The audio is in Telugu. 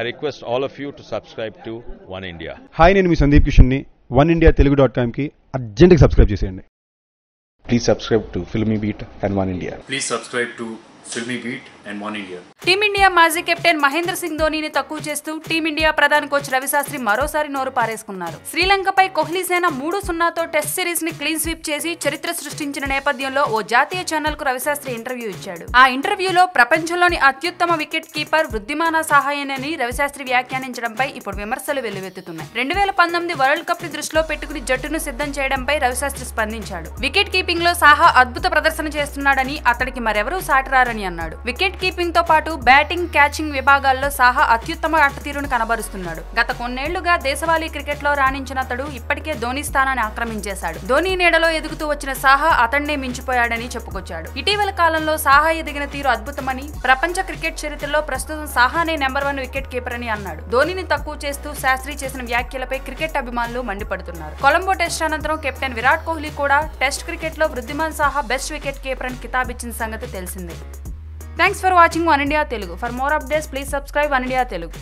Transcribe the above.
I request all of you to subscribe to one India hi నేను మీ సందీప్ కిషన్ ని one India Telugu dot com కామ్కి అర్జెంట్గా సబ్స్క్రైబ్ చేసేయండి please subscribe to filmy beat and one India please subscribe to team India మాజీ కెప్టెన్ మహేంద్ర సింగ్ ధోనీని తక్కువ చేస్తూ టీమిండియా ప్రధాన కోచ్ రవిశాస్త్రి మరోసారి నోరు పారేసుకున్నారు శ్రీలంకపై కోహ్లీ సేన మూడు సున్నాతో టెస్ట్ సిరీస్ ని క్లీన్ స్వీప్ చేసి చరిత్ర సృష్టించిన నేపథ్యంలో ఓ జాతీయ ఛానల్ కు రవిశాస్త్రి ఇంటర్వ్యూ ఇచ్చాడు ఆ ఇంటర్వ్యూలో ప్రపంచంలోని అత్యుత్తమ వికెట్ కీపర్ వృద్ధిమాన సహాయనని రవిశాస్త్రి వ్యాఖ్యానించడంపై ఇప్పుడు విమర్శలు వెల్లువెత్తుతున్నాయి రెండు వేల పంతొమ్మిది వరల్డ్ కప్ ని దృష్టిలో పెట్టుకుని జట్టును సిద్ధం చేయడంపై రవిశాస్త్రి స్పందించాడు వికెట్ కీపింగ్ లో సహా అద్భుత ప్రదర్శన చేస్తున్నాడని అతడికి మరెవరూ సాటరారు చేశారని అన్నాడు వికెట్ కీపింగ్ తో పాటు బ్యాటింగ్ క్యాచింగ్ విభాగాల్లో సహా అత్యుత్తమ ఆటతీరును కనబరుస్తున్నాడు గత కొన్నేళ్లుగా దేశవాళీ క్రికెట్ లో రాణించిన అతడు ఇప్పటికే ధోని స్థానాన్ని ఆక్రమించేశాడు ధోని నీడలో ఎదుగుతూ వచ్చిన సాహా అతన్నే మించిపోయాడని చెప్పుకొచ్చాడు ఇటీవల కాలంలో సాహా ఎదిగిన తీరు అద్భుతమని ప్రపంచ క్రికెట్ చరిత్రలో ప్రస్తుతం సాహానే నెంబర్ వన్ వికెట్ కీపర్ అని అన్నాడు ధోనిని తక్కువ చేస్తూ శాస్త్రి చేసిన వ్యాఖ్యలపై క్రికెట్ అభిమానులు మండిపడుతున్నారు కొలంబో టెస్ట్ అనంతరం కెప్టెన్ విరాట్ కోహ్లీ కూడా టెస్ట్ క్రికెట్ లో Wriddhiman Saha best wicket keeper అని కితాబిచ్చిన సంగతి తెలిసిందే Thanks for watching One India Telugu. For more updates, please subscribe One India Telugu.